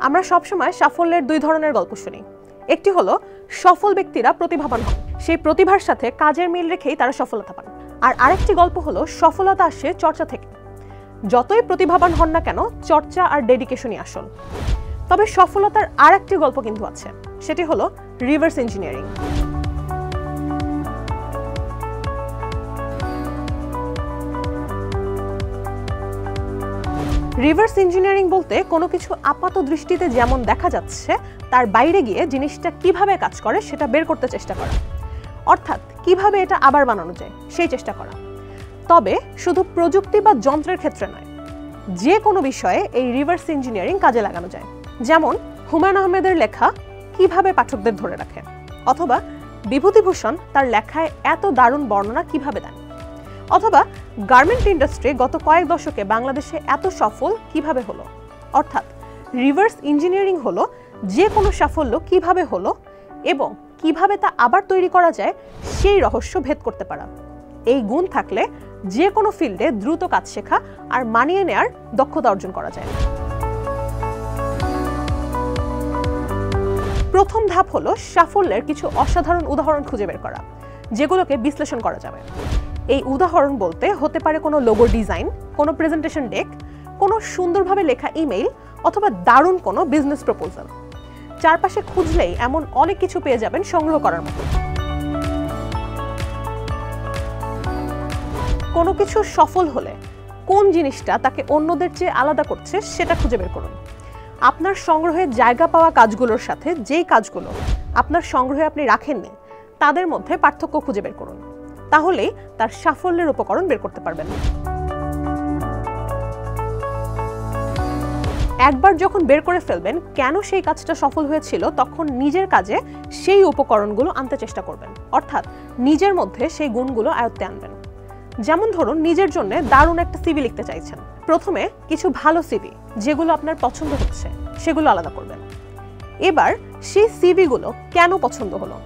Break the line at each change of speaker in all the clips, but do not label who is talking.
আমরা সবসময় সাফল্যের দুই ধরনের গল্প শুনি। একটি হলো, সফল ব্যক্তিরা প্রতিভাবান হন। সেই প্রতিভার সাথে কাজের মিল রেখেই তারা সফলতা পান। আর আরেকটি গল্প হলো, সফলতা আসে চর্চা থেকে। যতই প্রতিভাবান হন না কেন, চর্চা আর ডেডিকেশনই আসল। তবে সফলতার আরেকটি গল্প কিন্তু আছে। সেটি হলো রিভার্স ইঞ্জিনিয়ারিং রিভার্স ইঞ্জিনিয়ারিং বলতে কোনো কিছু আপাত দৃষ্টিতে যেমন দেখা যাচ্ছে, তার বাইরে গিয়ে জিনিসটা কীভাবে কাজ করে সেটা বের করতে চেষ্টা করা। অর্থাৎ কীভাবে এটা আবার বানানো যায়, সেই চেষ্টা করা। তবে শুধু প্রযুক্তি বা যন্ত্রের ক্ষেত্রে নয়, যে কোনো বিষয়ে এই রিভার্স ইঞ্জিনিয়ারিং কাজে লাগানো যায়। যেমন হুমায়ুন আহমেদের লেখা, কীভাবে পাঠকদের ধরে রাখে? অথবা বিভূতিভূষণ তার লেখায় এত দারুণ বর্ণনা কীভাবে দেন? অথবা গার্মেন্ট ইন্ডাস্ট্রি গত কয়েক দশকে বাংলাদেশে এত সফল কীভাবে হলো? অর্থাৎ রিভার্স ইঞ্জিনিয়ারিং হলো, যে কোনো সাফল্য কীভাবে হলো এবং কীভাবে তা আবার তৈরি করা যায়, সেই রহস্য ভেদ করতে পারা। এই গুণ থাকলে যে কোনো ফিল্ডে দ্রুত কাজ শেখা আর মানিয়ে নেয়ার দক্ষতা অর্জন করা যায়। প্রথম ধাপ হলো সাফল্যের কিছু অসাধারণ উদাহরণ খুঁজে বের করা, যেগুলোকে বিশ্লেষণ করা যাবে। এই উদাহরণ বলতে হতে পারে কোনো লোগো ডিজাইন কোনো প্রেজেন্টেশন ডেক কোনো সুন্দরভাবে লেখা ইমেইল অথবা দারুণ কোনো বিজনেস প্রপোজাল চারপাশে খুঁজলেই এমন অনেক কিছু পেয়ে যাবেন সংগ্রহ করার মতো। কোনো কিছু সফল হলে কোন জিনিসটা তাকে অন্যদের চেয়ে আলাদা করছে সেটা খুঁজে বের করুন। আপনার সংগ্রহে জায়গা পাওয়া কাজগুলোর সাথে যেই কাজগুলো আপনার সংগ্রহে আপনি রাখেননি, তাদের মধ্যে পার্থক্য খুঁজে বের করুন। তাহলেই তার সাফল্যের উপকরণ বের করতে পারবেন। একবার যখন বের করে ফেলবেন, কেন সেই কাজটা সফল হয়েছিল, তখন নিজের কাজে সেই উপকরণগুলো আনতে চেষ্টা করবেন। অর্থাৎ নিজের মধ্যে সেই গুণগুলো আয়ত্তে আনবেন। যেমন ধরুন, নিজের জন্য দারুণ একটা সিভি লিখতে চাইছেন। প্রথমে কিছু ভালো সিভি যেগুলো আপনার পছন্দ হচ্ছে, সেগুলো আলাদা করবেন। এবার সেই সিভিগুলো কেন পছন্দ হলো?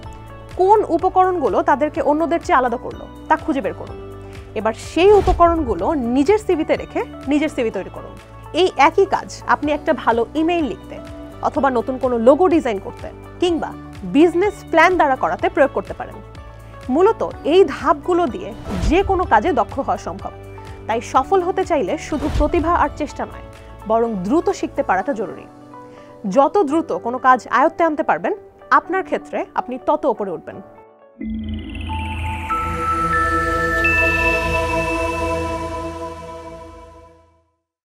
কোন উপকরণগুলো তাদেরকে অন্যদের চেয়ে আলাদা করল, তা খুঁজে বের করুন। এবার সেই উপকরণগুলো নিজের সিভিতে রেখে নিজের সিভি তৈরি করুন। এই একই কাজ আপনি একটা ভালো ইমেইল লিখতে অথবা নতুন কোনো লোগো ডিজাইন করতে কিংবা বিজনেস প্ল্যান দ্বারা করাতে প্রয়োগ করতে পারেন। মূলত এই ধাপগুলো দিয়ে যে কোনো কাজে দক্ষ হওয়া সম্ভব। তাই সফল হতে চাইলে শুধু প্রতিভা আর চেষ্টা নয়, বরং দ্রুত শিখতে পারাটা জরুরি। যত দ্রুত কোনো কাজ আয়ত্তে আনতে পারবেন আপনার ক্ষেত্রে আপনি তত উপরে উঠবেন।